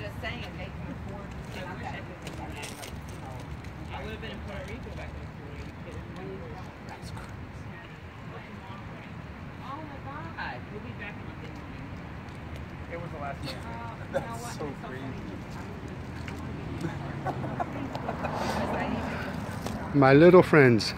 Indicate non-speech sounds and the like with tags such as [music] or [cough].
just saying they can afford to yeah, not that everything like that, like, you know. I would have been in Puerto Rico back in the 40s. That's crazy. Oh my God. We'll be back in a bit. It was the last Uh, year. you [laughs] know That's what? so It's crazy. funny. [laughs] My little friends.